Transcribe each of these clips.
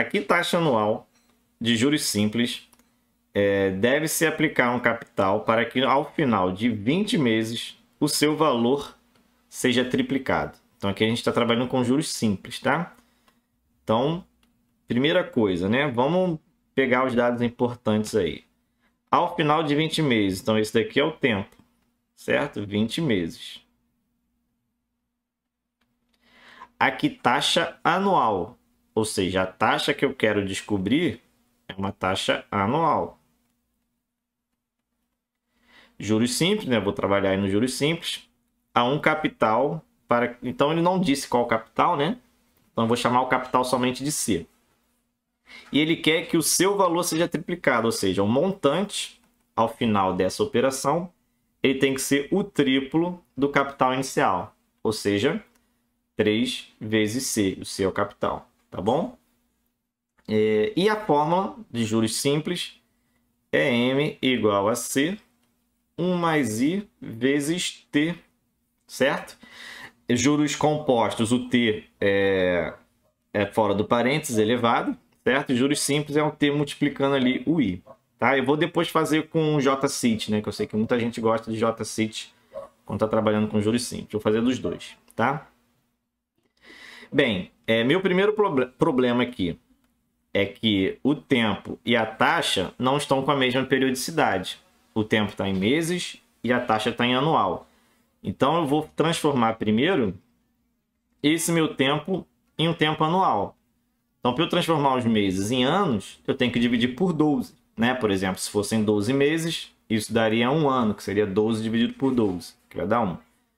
aqui taxa anual de juros simples é, deve se aplicar um capital para que ao final de 20 meses o seu valor seja triplicado. Então aqui a gente está trabalhando com juros simples, tá? Então, primeira coisa, né? Vamos pegar os dados importantes aí. Ao final de 20 meses, então esse daqui é o tempo, certo? 20 meses. Aqui taxa anual, ou seja, a taxa que eu quero descobrir é uma taxa anual. Juros simples, né? Vou trabalhar aí no juros simples. A um capital para. Então ele não disse qual capital, né? Então eu vou chamar o capital somente de C. E ele quer que o seu valor seja triplicado, ou seja, o montante ao final dessa operação ele tem que ser o triplo do capital inicial, ou seja, 3 vezes C, o o capital, tá bom? É, e a fórmula de juros simples é M igual a C 1 mais I vezes T, certo? Juros compostos, o T é, é fora do parênteses, elevado, certo? juros simples é um T multiplicando ali o I, tá? Eu vou depois fazer com JCIT, né? Que eu sei que muita gente gosta de JCIT quando está trabalhando com juros simples. Vou fazer dos dois, tá? Bem, é, meu primeiro proble problema aqui é que o tempo e a taxa não estão com a mesma periodicidade o tempo está em meses e a taxa está em anual. Então eu vou transformar primeiro esse meu tempo em um tempo anual. Então, para eu transformar os meses em anos, eu tenho que dividir por 12. Né? Por exemplo, se fossem 12 meses, isso daria um ano, que seria 12 dividido por 12, que vai dar 1.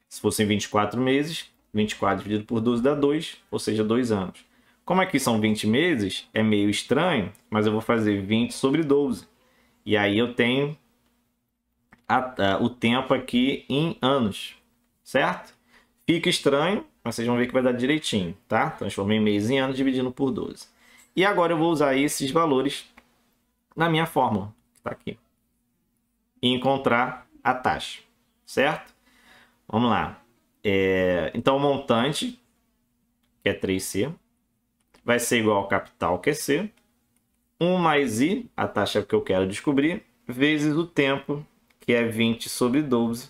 Se fossem 24 meses, 24 dividido por 12 dá 2, ou seja, 2 anos. Como aqui são 20 meses, é meio estranho, mas eu vou fazer 20 sobre 12. E aí eu tenho a, a, o tempo aqui em anos, certo? Fica estranho, mas vocês vão ver que vai dar direitinho, tá? Transformei mês em anos dividindo por 12. E agora eu vou usar esses valores na minha fórmula, que está aqui. E encontrar a taxa, certo? Vamos lá. É, então, o montante, que é 3C, vai ser igual ao capital, que é C. 1 mais I, a taxa que eu quero descobrir, vezes o tempo, que é 20 sobre 12,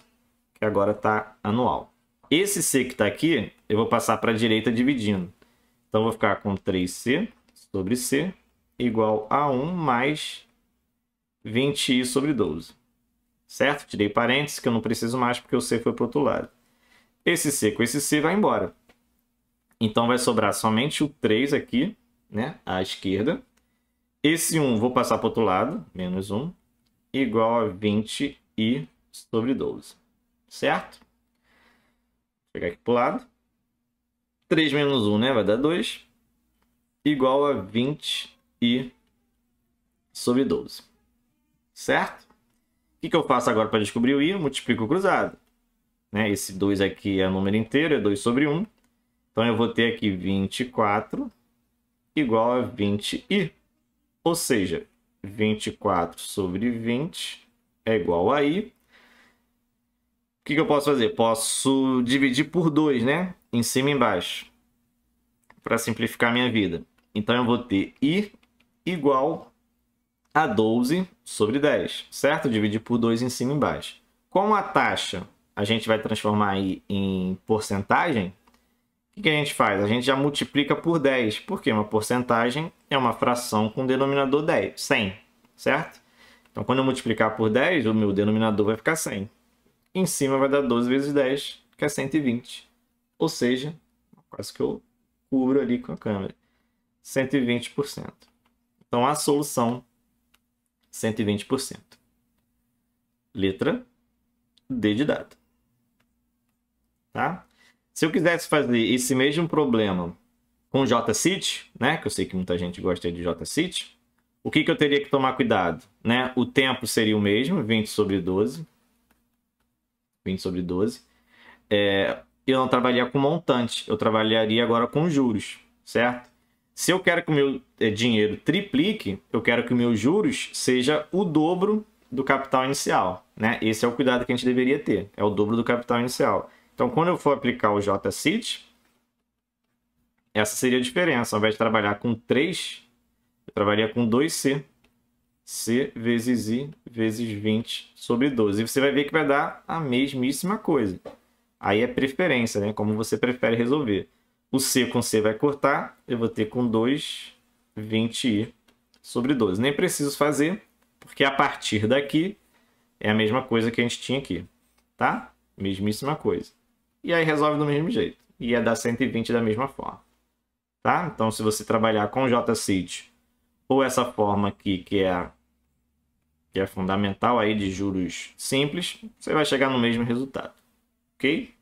que agora está anual. Esse C que está aqui, eu vou passar para a direita dividindo. Então, vou ficar com 3C sobre C igual a 1 mais 20i sobre 12. Certo? Tirei parênteses, que eu não preciso mais, porque o C foi para o outro lado. Esse C com esse C vai embora. Então, vai sobrar somente o 3 aqui, né? À esquerda. Esse 1 vou passar para o outro lado, menos 1 igual a 20i sobre 12. Certo? Vou pegar aqui para o lado. 3 menos 1 né? vai dar 2. Igual a 20i sobre 12. Certo? O que, que eu faço agora para descobrir o i? Eu multiplico o cruzado. Né? Esse 2 aqui é número inteiro, é 2 sobre 1. Então, eu vou ter aqui 24 igual a 20i. Ou seja, 24 sobre 20 é igual a i. O que, que eu posso fazer? Posso dividir por 2, né? Em cima e embaixo. Para simplificar minha vida. Então, eu vou ter i igual a 12 sobre 10, certo? Dividir por 2 em cima e embaixo. Com a taxa a gente vai transformar aí em porcentagem, o que a gente faz? A gente já multiplica por 10, porque uma porcentagem é uma fração com denominador 10, 100, certo? Então, quando eu multiplicar por 10, o meu denominador vai ficar 100. Em cima vai dar 12 vezes 10, que é 120. Ou seja, quase que eu cubro ali com a câmera. 120%. Então, a solução, 120%. Letra D de dado. Tá? Se eu quisesse fazer esse mesmo problema com JCIT, né, que eu sei que muita gente gosta de JCIT, o que, que eu teria que tomar cuidado? Né? O tempo seria o mesmo, 20 sobre 12. 20 sobre 12. É, eu não trabalharia com montante, eu trabalharia agora com juros, certo? Se eu quero que o meu é, dinheiro triplique, eu quero que o meu juros seja o dobro do capital inicial, né? Esse é o cuidado que a gente deveria ter, é o dobro do capital inicial. Então, quando eu for aplicar o JCIT, essa seria a diferença. Ao invés de trabalhar com 3 Eu trabalharia com 2C. C vezes I vezes 20 sobre 12. E você vai ver que vai dar a mesmíssima coisa. Aí é preferência, né? Como você prefere resolver. O C com C vai cortar. Eu vou ter com 2, 20i sobre 12. Nem preciso fazer, porque a partir daqui é a mesma coisa que a gente tinha aqui. Tá? Mesmíssima coisa. E aí resolve do mesmo jeito. E ia dar 120 da mesma forma. Tá? Então, se você trabalhar com JCIT ou essa forma aqui, que é que é fundamental aí de juros simples, você vai chegar no mesmo resultado. Ok?